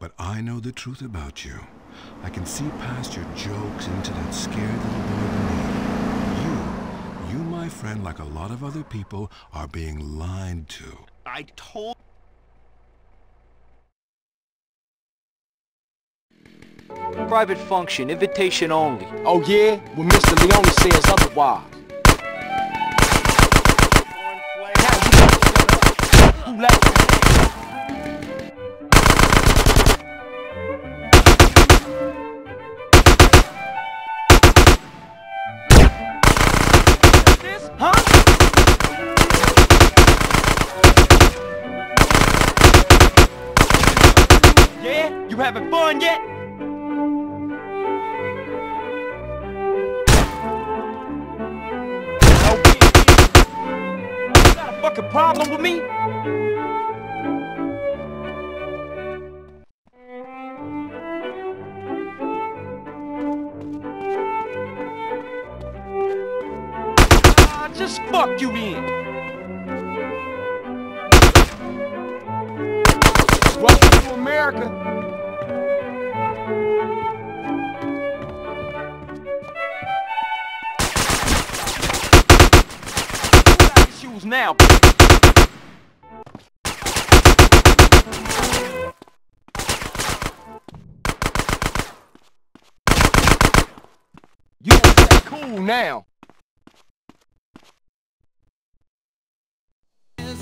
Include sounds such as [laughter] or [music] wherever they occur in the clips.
But I know the truth about you. I can see past your jokes into that scared little boy beneath. You, you, my friend, like a lot of other people, are being lied to. I told... Private function, invitation only. Oh yeah? Well, Mr. Leone says otherwise. Yeah? You having fun yet? Oh. You got a fucking problem with me? Just fuck you in. America. Shoes now? You cool now.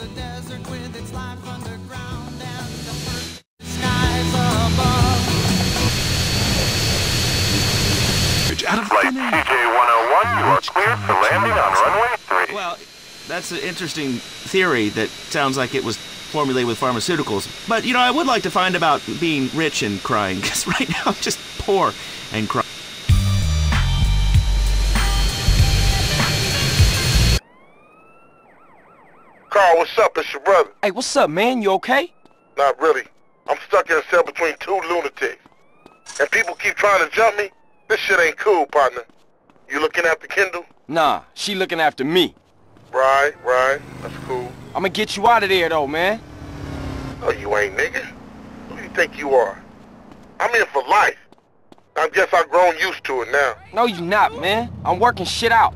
a desert with its life out of Flight thin air. CJ-101, you are cleared for landing on runway 3. Well, that's an interesting theory that sounds like it was formulated with pharmaceuticals. But, you know, I would like to find about being rich and crying, because [laughs] right now I'm just poor and crying. Carl, what's up? It's your brother. Hey, what's up, man? You okay? Not really. I'm stuck in a cell between two lunatics. And people keep trying to jump me. This shit ain't cool, partner. You looking after Kendl? Nah, she looking after me. Right, right. That's cool. I'ma get you out of there, though, man. Oh, you ain't, nigga. Who do you think you are? I'm in for life. I guess I've grown used to it now. No, you not, man. I'm working shit out.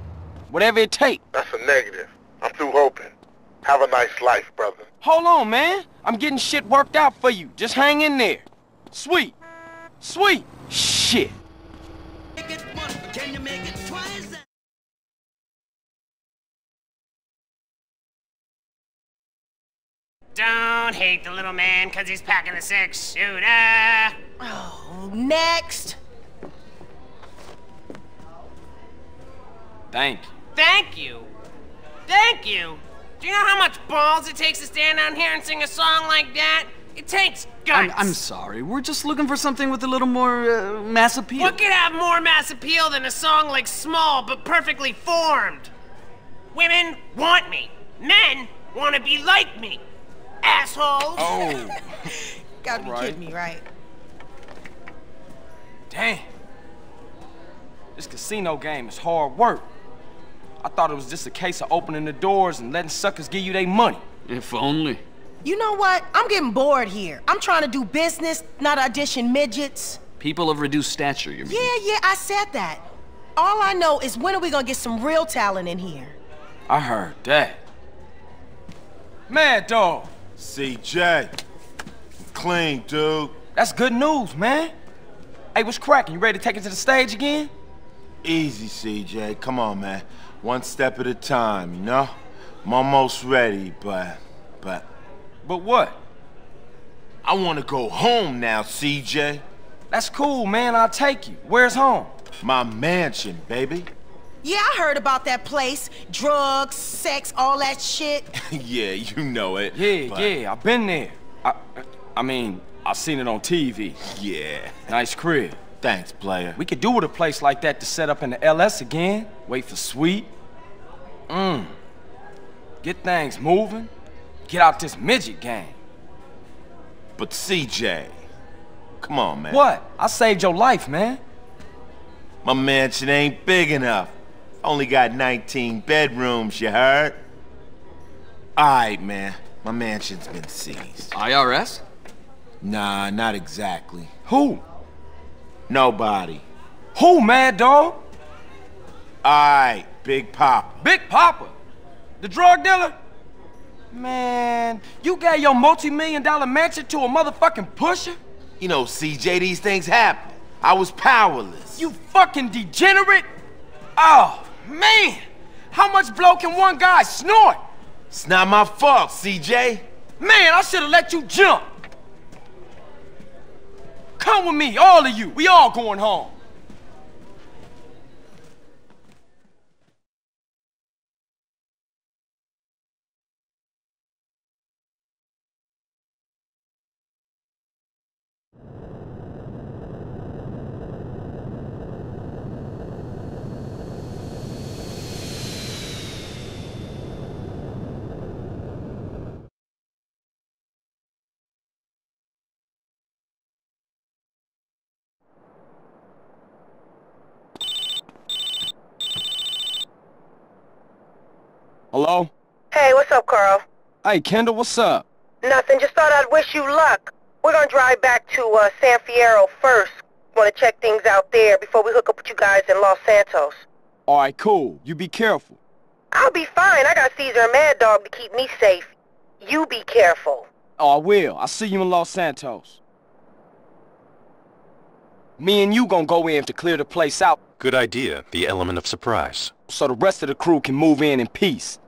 Whatever it take. That's a negative. I'm through hoping. Have a nice life, brother. Hold on, man. I'm getting shit worked out for you. Just hang in there. Sweet. Sweet. Shit. Don't hate the little man 'cause he's packing a six shooter. Oh, next. Thank you. Thank you. Thank you. Do you know how much balls it takes to stand down here and sing a song like that? It takes guts. I'm, I'm sorry. We're just looking for something with a little more uh, mass appeal. What could have more mass appeal than a song like Small but perfectly formed? Women want me. Men want to be like me. Assholes. Oh. [laughs] Gotta be Alright. kidding me, right? Damn. This casino game is hard work. I thought it was just a case of opening the doors and letting suckers give you their money. If only. You know what? I'm getting bored here. I'm trying to do business, not audition midgets. People of reduced stature, you mean? Yeah, yeah, I said that. All I know is when are we gonna get some real talent in here? I heard that. Madd Dogg. CJ. Clean, dude. That's good news, man. Hey, what's cracking? You ready to take it to the stage again? Easy, CJ. Come on, man. One step at a time, you know? I'm almost ready, but... but... But what? I want to go home now, CJ. That's cool, man. I'll take you. Where's home? My mansion, baby. Yeah, I heard about that place. Drugs, sex, all that shit. [laughs] yeah, you know it. Yeah, but- yeah, I've been there. I, I mean, I've seen it on TV. Yeah. Nice crib. Thanks, player. We could do with a place like that to set up in the LS again. Wait for Sweet. Mmm. Get things moving. Get out this midget game. But CJ, come on, man. What? I saved your life, man. My mansion ain't big enough. Only got 19 bedrooms, you heard? Alright, man. My mansion's been seized. IRS? Nah, not exactly. Who? Nobody. Who, Madd Dogg? Alright, Big Poppa. Big Poppa? The drug dealer? Man, you gave your multi-million dollar mansion to a motherfucking pusher? You know, CJ, these things happen. I was powerless. You fucking degenerate? Oh, man! How much blow can one guy snort? It's not my fault, CJ. Man, I should have let you jump. Come with me, all of you. We all going home. Hello? Hey, what's up, Carl? Hey, Kendl, what's up? Nothing, just thought I'd wish you luck. We're gonna drive back to uh, San Fierro first. Wanna check things out there before we hook up with you guys in Los Santos. All right, cool. You be careful. I'll be fine. I got Cesar and Madd Dogg to keep me safe. You be careful. Oh, I will. I'll see you in Los Santos. Me and you gonna go in to clear the place out Good idea, the element of surprise. so the rest of the crew can move in in peace.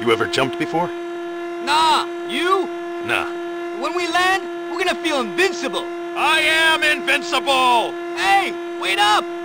You ever jumped before? Nah, you? Nah. When we land, we're gonna feel invincible. I am invincible! Hey, wait up!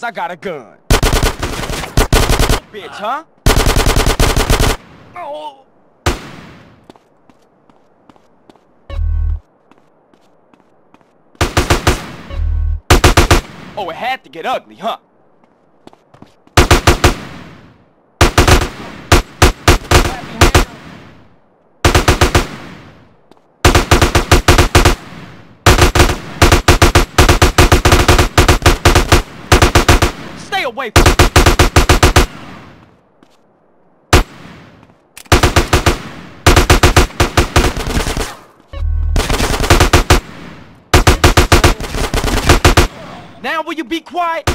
I got a gun. Bitch, huh? Oh. Oh, it had to get ugly, huh? Stay away Now will you be quiet?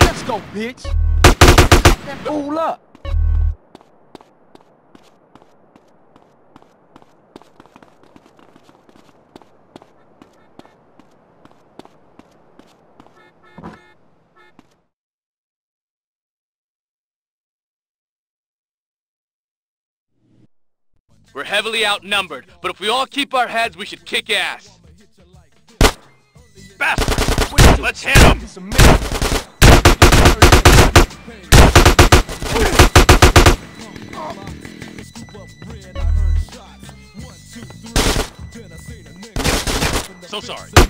Let's go, bitch. Fool up. We're heavily outnumbered, but if we all keep our heads, we should kick ass. Bastards! Let's hit them! So sorry. Die,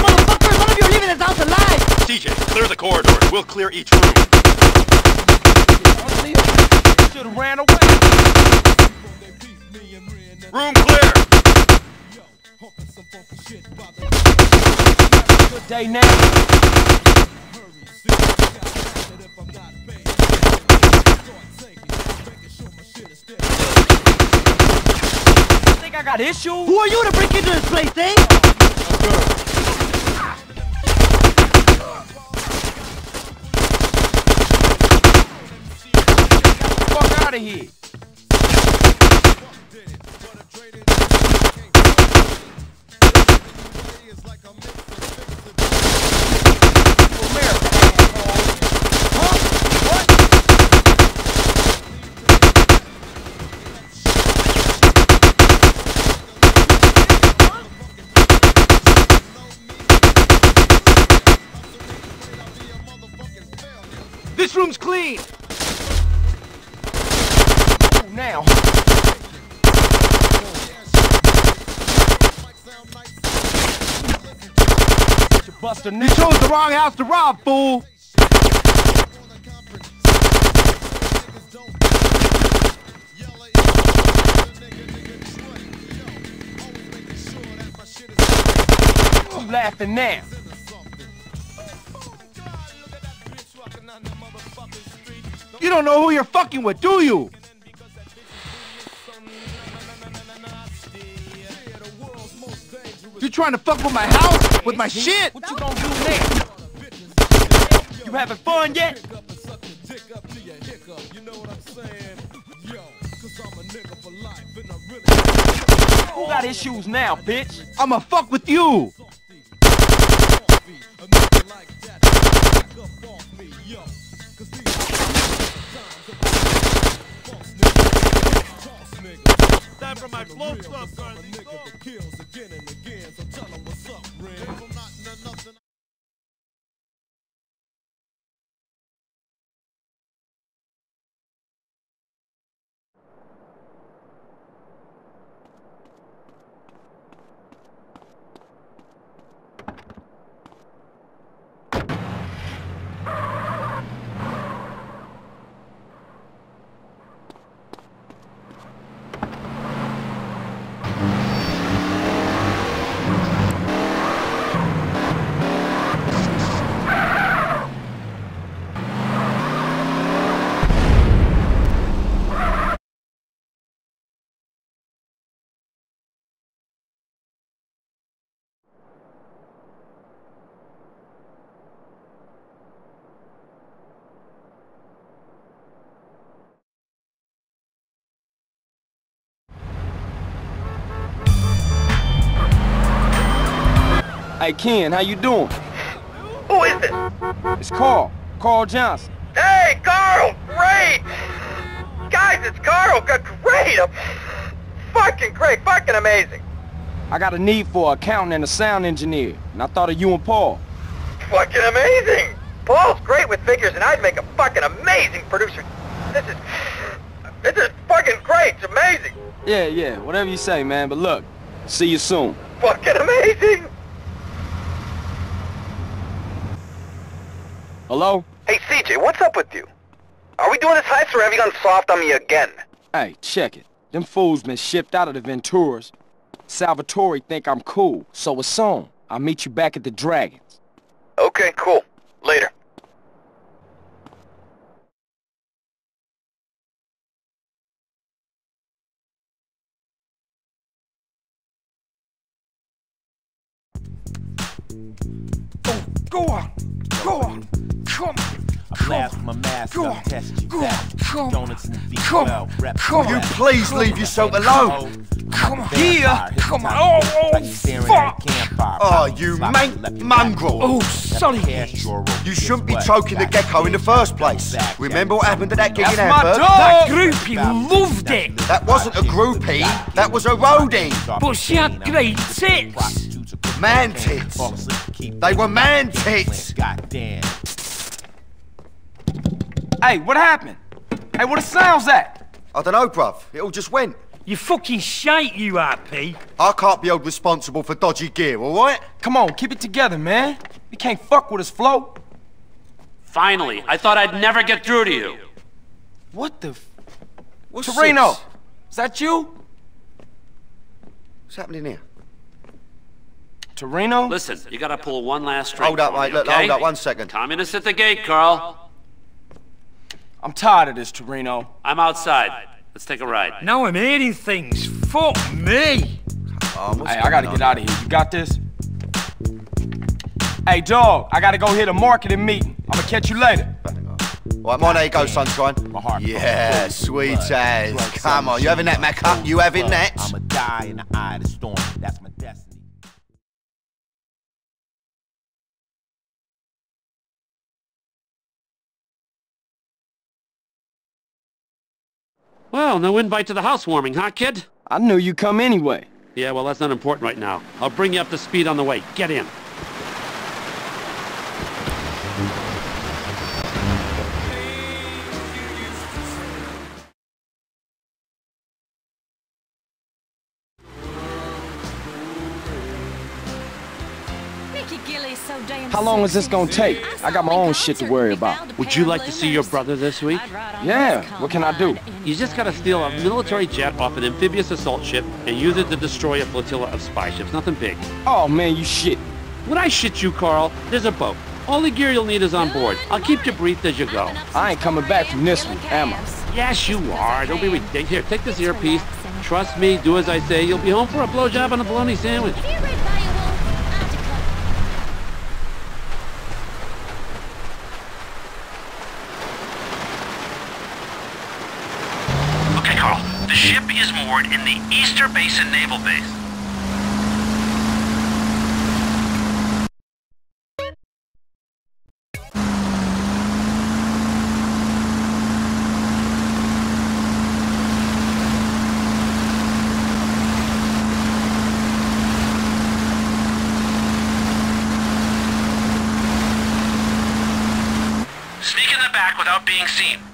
motherfuckers! None of you are leaving this house alive! CJ, clear the corridors. We'll clear each room. Room clear! Good day now. Think I got issues? Who are you to break into this place, eh? Fuck out of here. Room's clean! Now. Buster You chose the wrong house to rob, fool! Laughing now. You don't know who you're fucking with, do you? You trying to fuck with my house? With my shit? What you gonna do next? You having fun yet? Who got issues now, bitch? I'ma fuck with you! Time for my float Hey, Ken, how you doing? Who is this? It's Carl. Carl Johnson. Hey, Carl! Great! Guys, it's Carl! Great! Uh, Fucking great! Fucking amazing! I got a need for an accountant and a sound engineer, and I thought of you and Paul. Fucking amazing! Paul's great with figures, and I'd make a fucking amazing producer. This is... This is fucking great! It's amazing! Yeah, yeah, whatever you say, man. But look, see you soon. Fucking amazing! Hello? Hey, CJ, what's up with you? Are we doing this heist or have you gone soft on me again? Hey, check it. Them fools been shipped out of the Venturas. Salvatore think I'm cool, so it's on. I'll meet you back at the Dragons. Okay, cool. Later. Go on! Go on! Come on! I blast my mask, I'll on. test you back. on. Come Donuts and Come V12, rep Come rap. Please leave yourself alone! Come on. Yeah. Come on. Oh, oh, fuck. Oh, you man mongrel! Oh, sorry. You shouldn't be choking the gecko in the first place. Remember what happened at that gig in my Hamburg? That groupie loved it. That wasn't a groupie, that was a roadie. But she had great tits. Man tits. They were man tits. Hey, what happened? Hey, what the sounds at? I don't know, bruv. It all just went. You fucking shite, you RP. I can't be held responsible for dodgy gear, alright? Come on, keep it together, man. You can't fuck with us, Flo. Finally, I thought I'd never get through to you. What the? F What's Toreno, this? is that you? What's happening here? Toreno? Listen, you gotta pull one last string. Hold up, for me, mate. Look, okay? hold up one second. Communists at the gate, Carl. I'm tired of this, Toreno. I'm outside. Let's take a ride. Now I'm hearing things. Fuck me. Um, Hey, I gotta going get out of here. You got this? Hey, dog, I gotta go hit a marketing meeting. I'ma catch you later. Right, mine, there you go, sunshine. My heart Yeah, sweet as. Come on, you having that, Maccer? You having that? I'ma die in the eye of the storm. That's my destiny. Well, no invite to the housewarming, huh, kid? I knew you'd come anyway. Yeah, well, that's not important right now. I'll bring you up to speed on the way. Get in. How long is this gonna take? I got my own shit to worry about. Would you like to see your brother this week? Yeah, what can I do? You just gotta steal a military jet off an amphibious assault ship and use it to destroy a flotilla of spy ships. Nothing big. Oh man, you shit. When I shit you, Carl, there's a boat. All the gear you'll need is on board. I'll keep you briefed as you go. I ain't coming back from this one, am I? Yes, you are. Don't be ridiculous. Here, take this earpiece. Trust me, do as I say. You'll be home for a blowjob and a bologna sandwich. The Easter Basin Naval Base. Sneak in the back without being seen.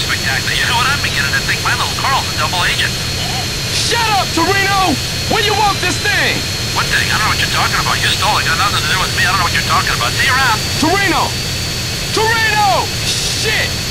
You know what? I'm beginning to think my little Carl's a double agent. Shut up, Toreno! Where you want this thing? What thing? I don't know what you're talking about. You stole it. Got nothing to do with me. I don't know what you're talking about. See you around. Toreno! Toreno! Shit!